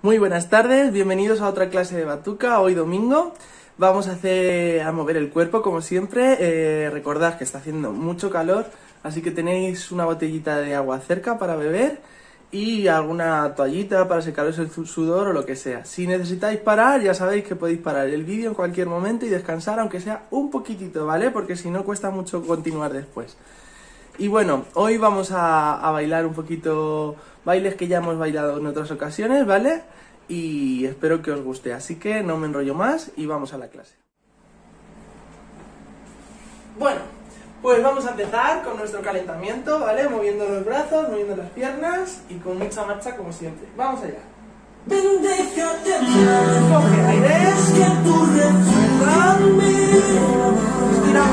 Muy buenas tardes, bienvenidos a otra clase de batuca, hoy domingo. Vamos a hacer a mover el cuerpo como siempre. Eh, recordad que está haciendo mucho calor, así que tenéis una botellita de agua cerca para beber y alguna toallita para secaros el sudor o lo que sea. Si necesitáis parar, ya sabéis que podéis parar el vídeo en cualquier momento y descansar, aunque sea un poquitito, ¿vale? Porque si no cuesta mucho continuar después. Y bueno, hoy vamos a, a bailar un poquito bailes que ya hemos bailado en otras ocasiones, ¿vale? Y espero que os guste, así que no me enrollo más y vamos a la clase. Bueno, pues vamos a empezar con nuestro calentamiento, ¿vale? Moviendo los brazos, moviendo las piernas y con mucha marcha como siempre. Vamos allá. Coge aire, estiramos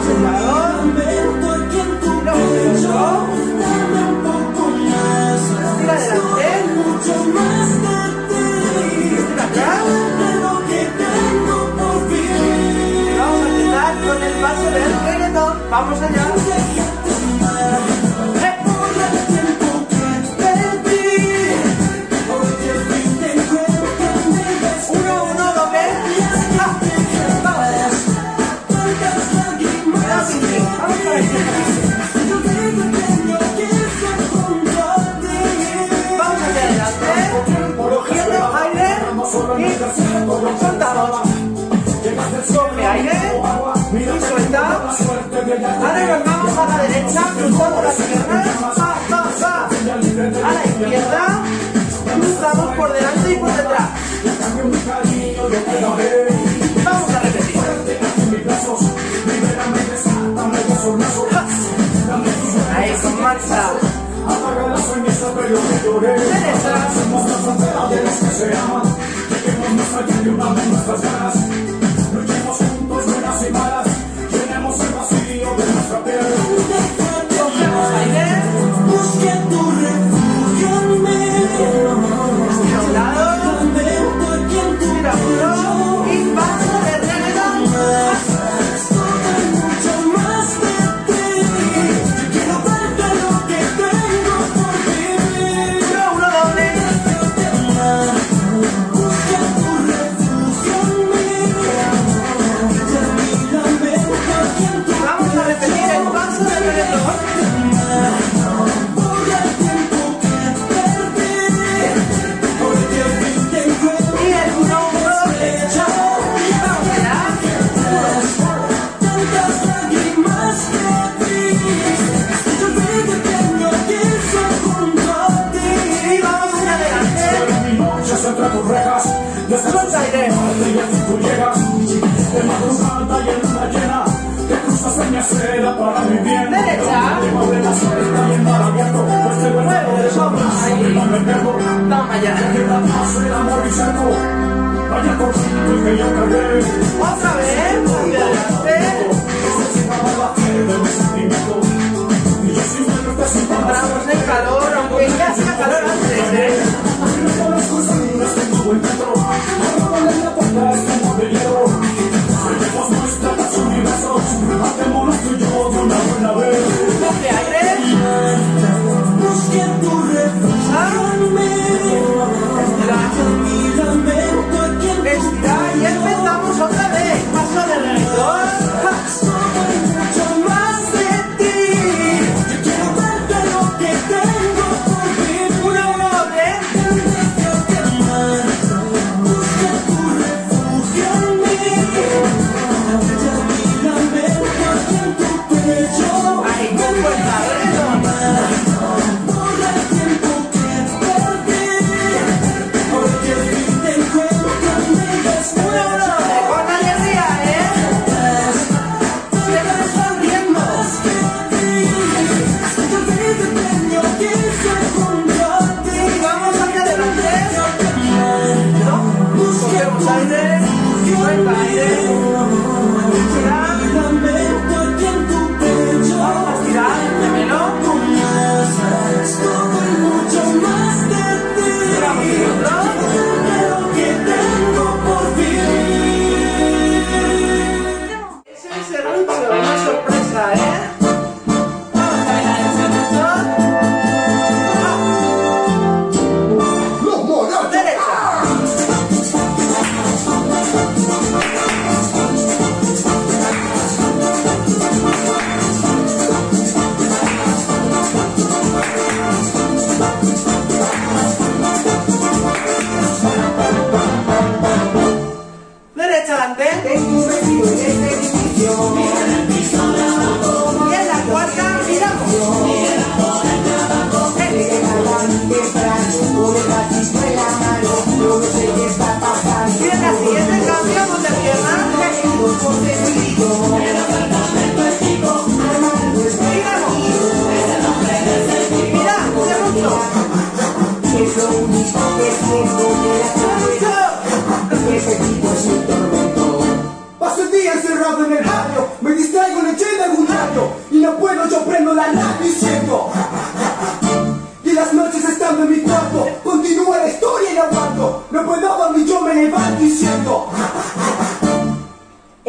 el izquierda. Cruzamos por delante y por detrás. Vamos a repetir. Ahí con marcha. Derecha.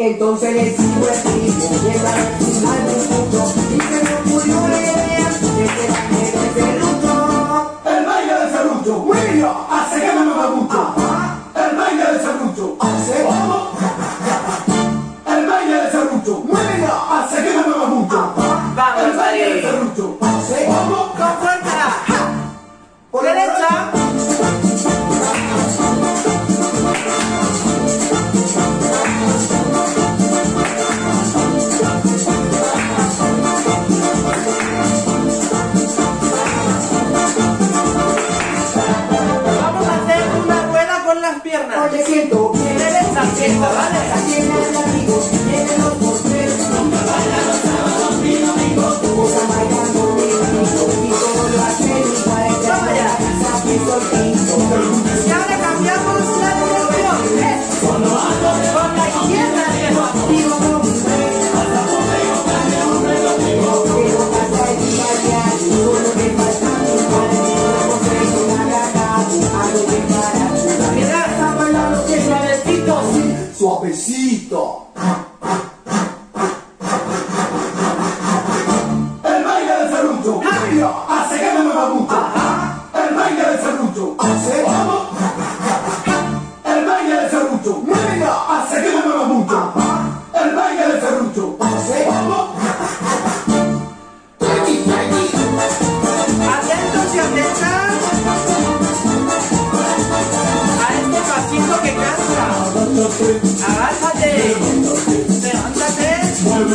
Entonces le sigo el ritmo, llega al ¿vale?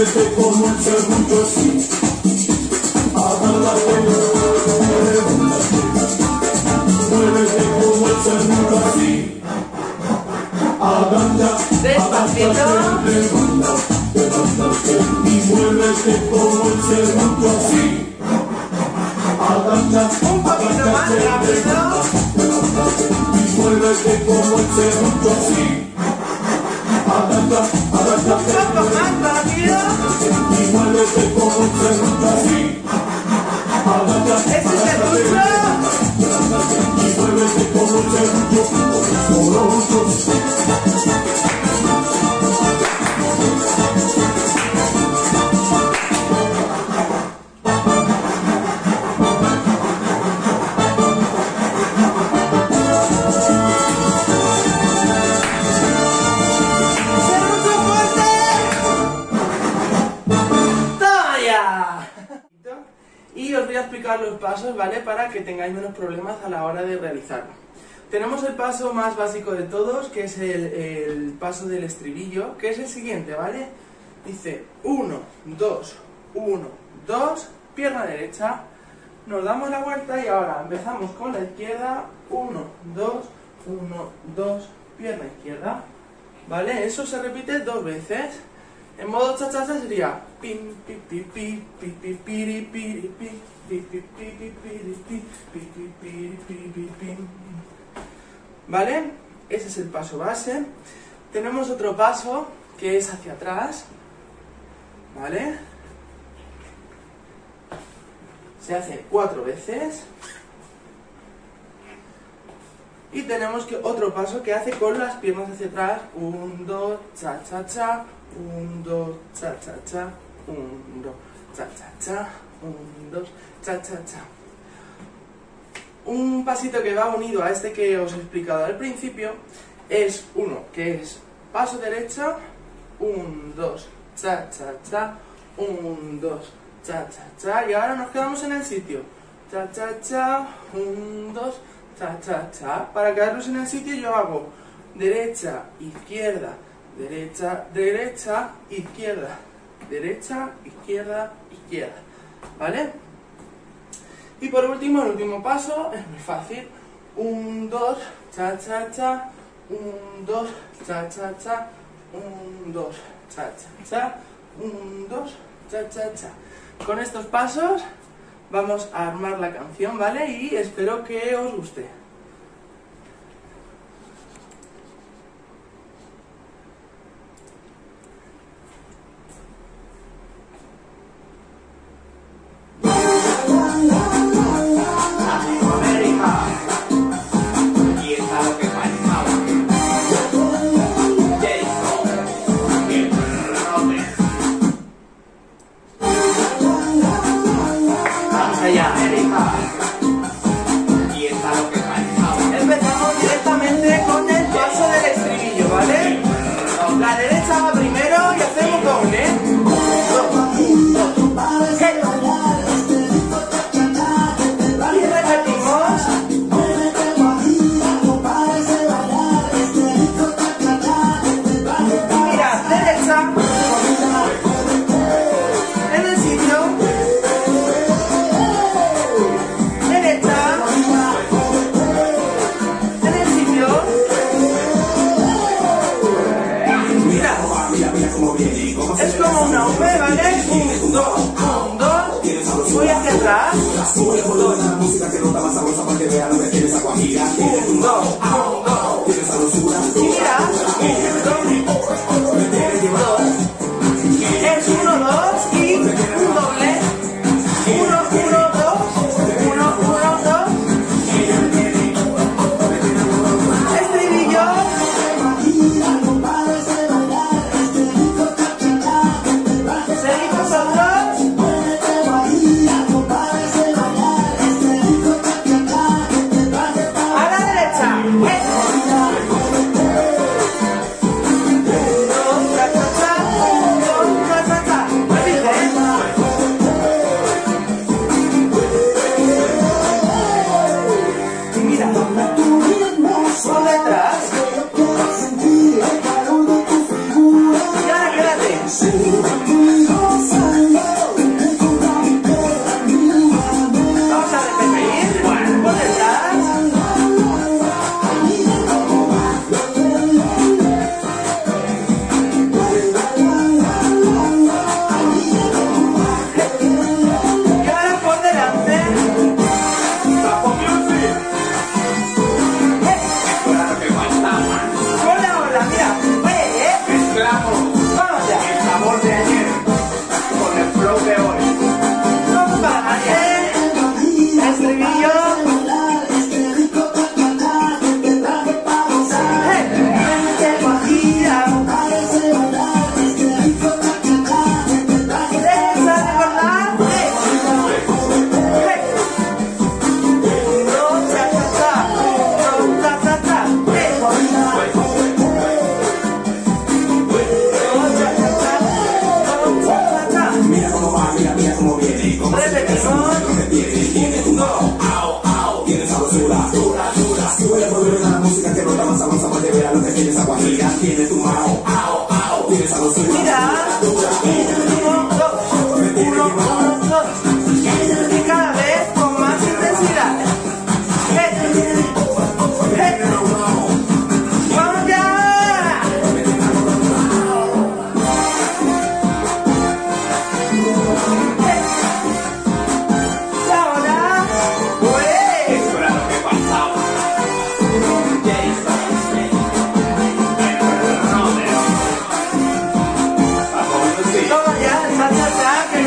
Muévete como el serrucho pasos, ¿vale? Para que tengáis menos problemas a la hora de realizarlo. Tenemos el paso más básico de todos, que es el, paso del estribillo, que es el siguiente, ¿vale? Dice 1, 2, 1, 2, pierna derecha, nos damos la vuelta y ahora empezamos con la izquierda, 1, 2, 1, 2, pierna izquierda, ¿vale? Eso se repite dos veces. En modo cha-cha-cha sería pim, pi, pi, pi, pi, pi, piri, piri, pi, pi, pi, piri, ¿Vale? Ese es el paso base. Tenemos otro paso que es hacia atrás. ¿Vale? Se hace cuatro veces. Y tenemos que otro paso que hace con las piernas hacia atrás. Un, dos, cha, cha, cha. Un, dos, cha, cha, cha. Un, dos, cha, cha, cha. Un, dos, cha, cha, cha. Un pasito que va unido a este que os he explicado al principio es uno que es paso derecho. Un, dos, cha, cha, cha. Un, dos, cha, cha, cha. Y ahora nos quedamos en el sitio. Cha, cha, cha. Un, dos, cha, cha, cha. Para quedarnos en el sitio yo hago derecha, izquierda, derecha, derecha, izquierda, derecha, izquierda, izquierda. ¿Vale? Y por último, el último paso es muy fácil. un, dos, cha, cha, cha, un, dos, cha, cha, cha, un, dos, cha, cha, cha, un, dos, cha, cha, cha. Con estos pasos vamos a armar la canción, ¿vale? Y espero que os guste. Vamos allá.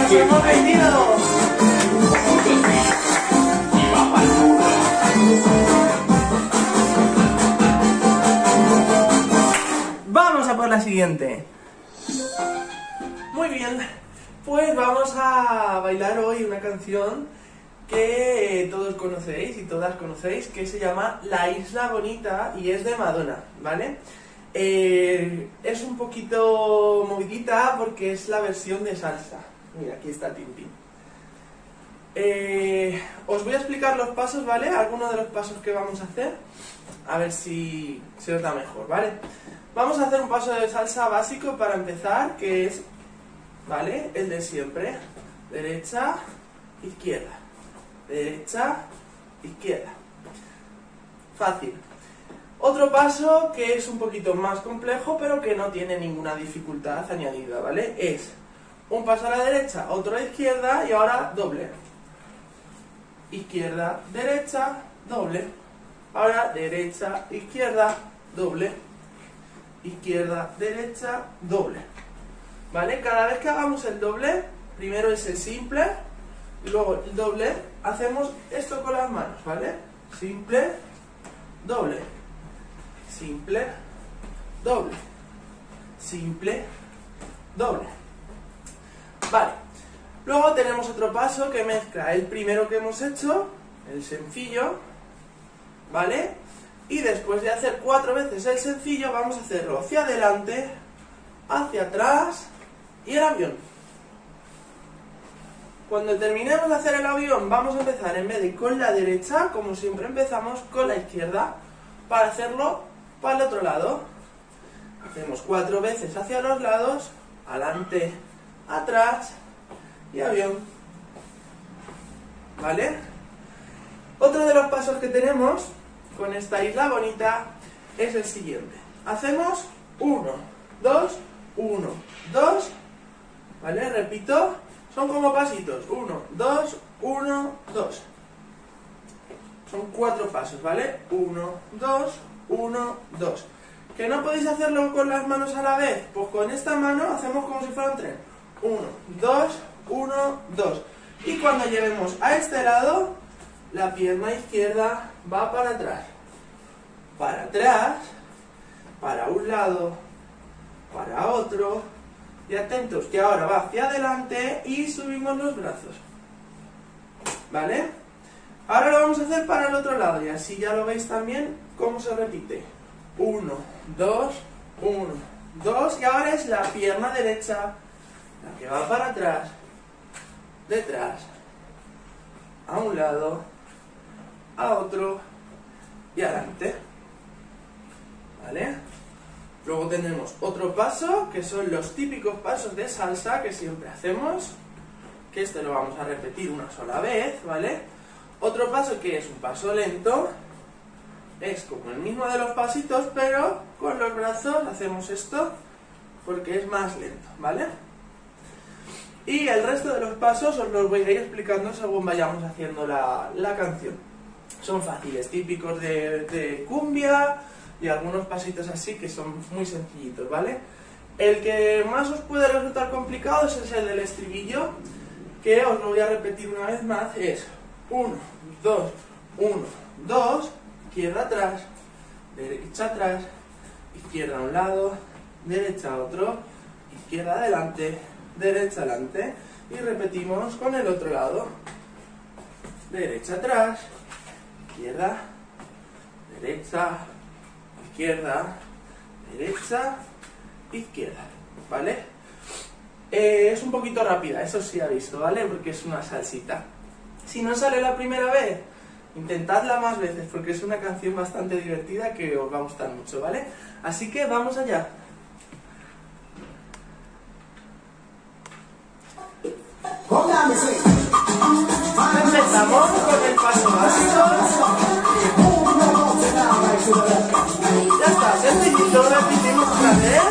Y va mundo. Vamos a por la siguiente. Muy bien, pues vamos a bailar hoy una canción que todos conocéis y todas conocéis, que se llama La Isla Bonita y es de Madonna, ¿vale? Eh, es un poquito movidita porque es la versión de salsa. Mira, aquí está Tintín. Eh, os voy a explicar los pasos, ¿vale? Algunos de los pasos que vamos a hacer. A ver si se os da mejor, ¿vale? Vamos a hacer un paso de salsa básico para empezar, que es, ¿vale? El de siempre. Derecha, izquierda. Derecha, izquierda. Fácil. Otro paso que es un poquito más complejo, pero que no tiene ninguna dificultad añadida, ¿vale? Es un paso a la derecha, otro a la izquierda y ahora doble. Izquierda, derecha, doble. Ahora derecha, izquierda, doble. Izquierda, derecha, doble. ¿Vale? Cada vez que hagamos el doble, primero es simple luego el doble, hacemos esto con las manos, ¿vale? Simple, doble. Simple, doble. Simple, doble. Vale. Luego tenemos otro paso que mezcla el primero que hemos hecho, el sencillo, ¿vale? Y después de hacer cuatro veces el sencillo, vamos a hacerlo hacia adelante, hacia atrás y el avión. Cuando terminemos de hacer el avión, vamos a empezar en vez de con la derecha, como siempre empezamos, con la izquierda, para hacerlo para el otro lado. Hacemos cuatro veces hacia los lados, adelante, atrás y avión. ¿Vale? Otro de los pasos que tenemos con esta isla bonita es el siguiente. Hacemos 1, 2, 1, 2, ¿vale? Repito, son como pasitos. 1, 2, 1, 2. Son cuatro pasos, ¿vale? 1, 2, 1, 2. ¿Que no podéis hacerlo con las manos a la vez? Pues con esta mano hacemos como si fuera un tren. 1, 2, 1, 2. Y cuando lleguemos a este lado, la pierna izquierda va para atrás. Para atrás, para un lado, para otro. Y atentos, que ahora va hacia adelante y subimos los brazos. ¿Vale? Ahora lo vamos a hacer para el otro lado y así ya lo veis también cómo se repite. 1, 2, 1, 2 y ahora es la pierna derecha la que va para atrás, detrás, a un lado, a otro y adelante. ¿Vale? Luego tenemos otro paso, que son los típicos pasos de salsa que siempre hacemos, que este lo vamos a repetir una sola vez, ¿vale? Otro paso que es un paso lento, es como el mismo de los pasitos, pero con los brazos hacemos esto, porque es más lento, ¿vale? Y el resto de los pasos os los voy a ir explicando según vayamos haciendo la, la canción. Son fáciles, típicos de, de cumbia y algunos pasitos así que son muy sencillitos, ¿vale? El que más os puede resultar complicado es el del estribillo, que os lo voy a repetir una vez más, es 1, 2, 1, 2, izquierda atrás, derecha atrás, izquierda a un lado, derecha a otro, izquierda adelante, derecha adelante y repetimos con el otro lado. Derecha atrás, izquierda, derecha, izquierda, derecha, izquierda, ¿vale? Eh, es un poquito rápida, eso sí ha visto, ¿vale? Porque es una salsita. Si no sale la primera vez, intentadla más veces porque es una canción bastante divertida que os va a gustar mucho, ¿vale? Así que vamos allá. Póngame, sí. Con el paso básico. Ya está, sencillito, repetimos otra vez.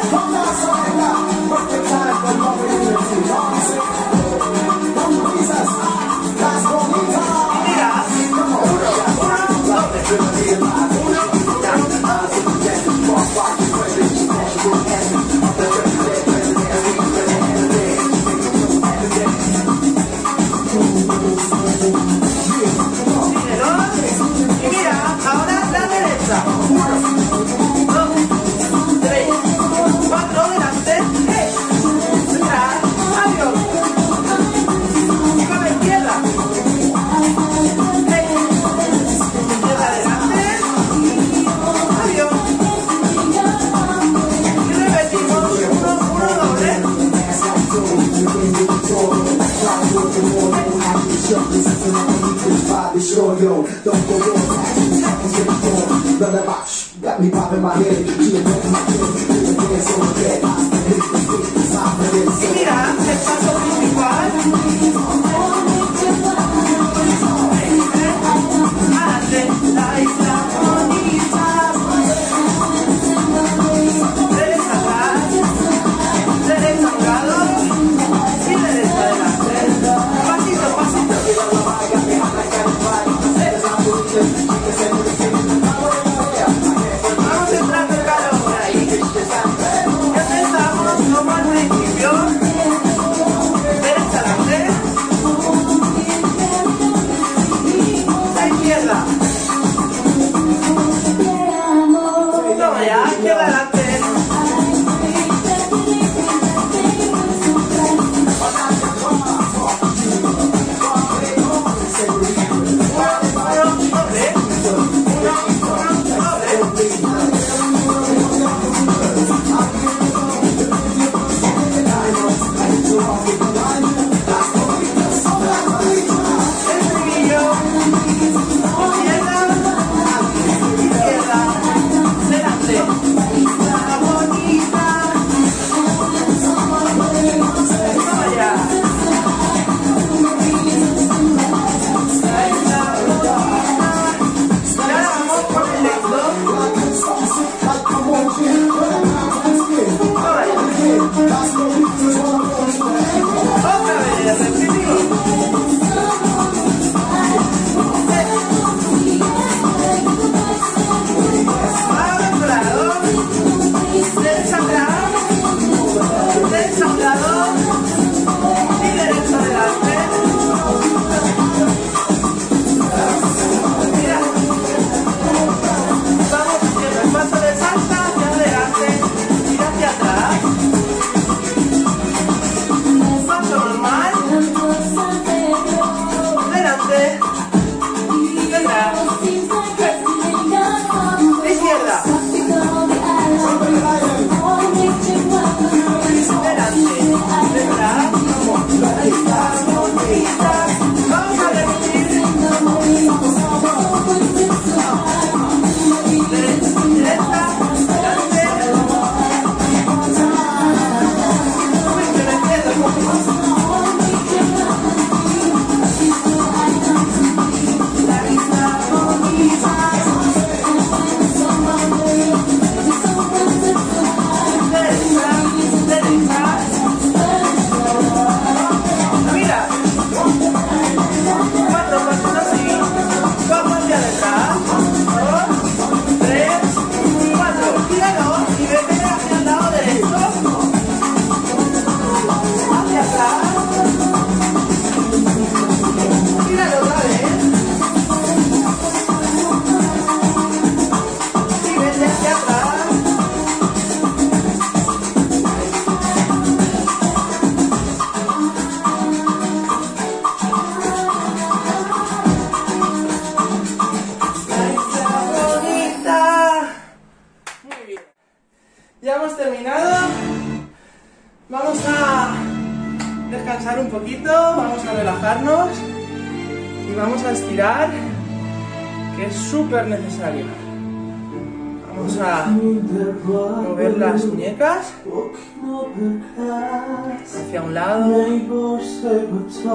Hacia un lado,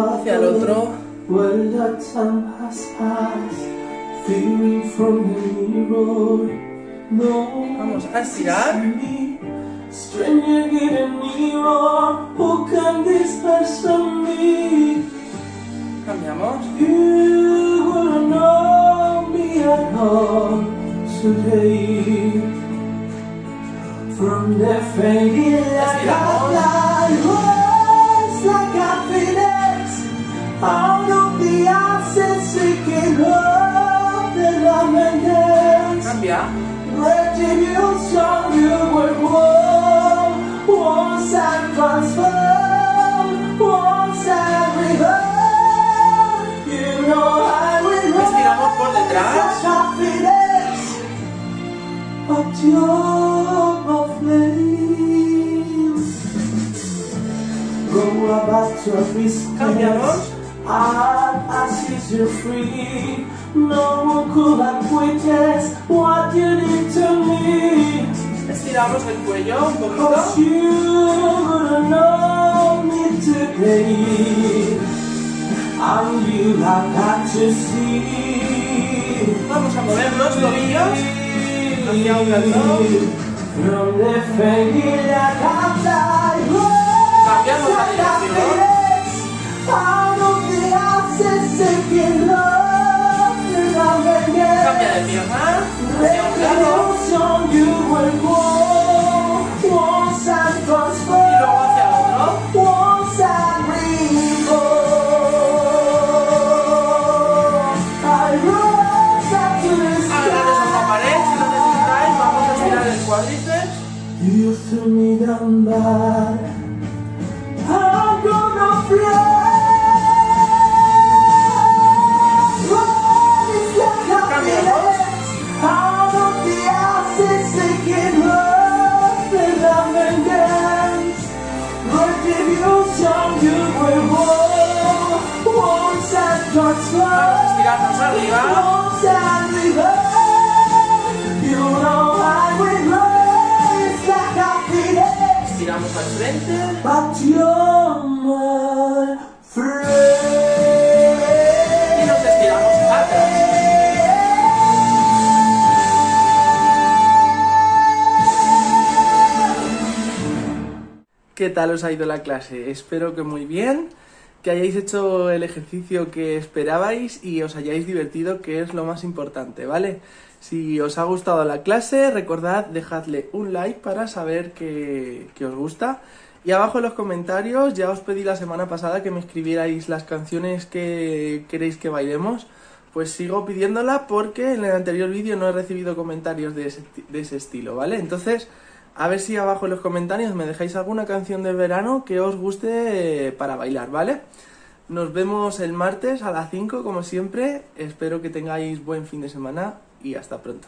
hacia el otro. Vamos a estirar. stranger From the fading light of light, rise like a phoenix. Out of the ashes, seeking love that I dance. Cambia. Retribution, you will grow. Once and transform, once and reborn. You know I will Estiramos por detrás. happiness. A About your business. As you're free, no one could have witnessed what you did to me. Estiramos el cuello un poquito. Cause you wouldn't know me today. And you have got to see. Vamos a mover los tobillos hacia un lado. From the fading light You threw me down bad. Vamos a estirarnos arriba. Won't stand reverse. You know I will rise like happiness. Tiramos al frente. Y nos estiramos. ¿Qué tal os ha ido la clase? Espero que muy bien, que hayáis hecho el ejercicio que esperabais y os hayáis divertido, que es lo más importante, ¿vale? Si os ha gustado la clase, recordad, dejadle un like para saber que, que os gusta. Y abajo en los comentarios ya os pedí la semana pasada que me escribierais las canciones que queréis que bailemos. Pues sigo pidiéndola porque en el anterior vídeo no he recibido comentarios de ese, de ese estilo, ¿vale? Entonces, a ver si abajo en los comentarios me dejáis alguna canción del verano que os guste eh, para bailar, ¿vale? Nos vemos el martes a las 5 como siempre. Espero que tengáis buen fin de semana y hasta pronto.